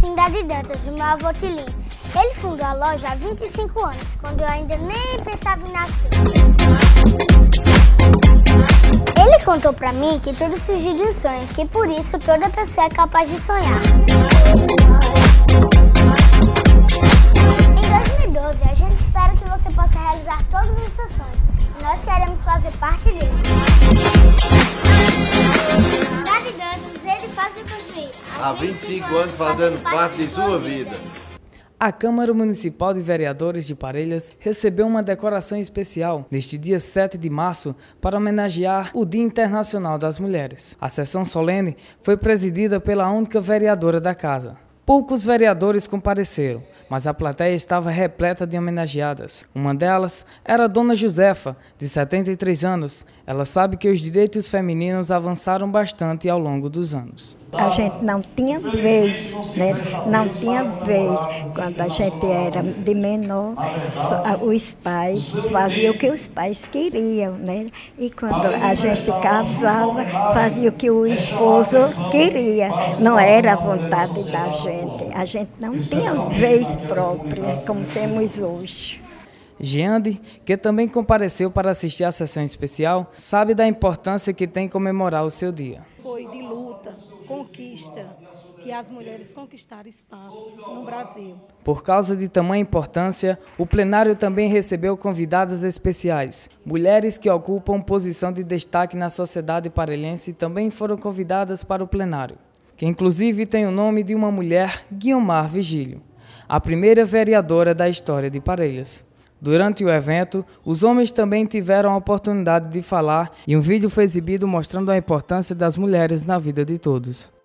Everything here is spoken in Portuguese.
Dadi Dantas, do meu avô Tilim. Ele fundou a loja há 25 anos, quando eu ainda nem pensava em nascer. Ele contou pra mim que tudo surgiu de um sonho, que por isso toda pessoa é capaz de sonhar. Em 2012, a gente espera que você possa realizar todos os seus sonhos e nós queremos fazer parte dele. Há 25 anos fazendo parte de sua vida. A Câmara Municipal de Vereadores de Parelhas recebeu uma decoração especial neste dia 7 de março para homenagear o Dia Internacional das Mulheres. A sessão solene foi presidida pela única vereadora da casa. Poucos vereadores compareceram, mas a plateia estava repleta de homenageadas. Uma delas era a Dona Josefa, de 73 anos. Ela sabe que os direitos femininos avançaram bastante ao longo dos anos. A gente não tinha vez, né? não tinha vez. Quando a gente era de menor, os pais faziam o que os pais queriam. Né? E quando a gente casava, fazia o que o esposo queria. Não era a vontade da gente. A gente não tinha vez própria, como temos hoje. Giande, que também compareceu para assistir à sessão especial, sabe da importância que tem comemorar o seu dia. Foi de luta, conquista, que as mulheres conquistaram espaço no Brasil. Por causa de tamanha importância, o plenário também recebeu convidadas especiais. Mulheres que ocupam posição de destaque na sociedade parelhense também foram convidadas para o plenário, que inclusive tem o nome de uma mulher, Guiomar Vigílio, a primeira vereadora da história de Parelhas. Durante o evento, os homens também tiveram a oportunidade de falar e um vídeo foi exibido mostrando a importância das mulheres na vida de todos.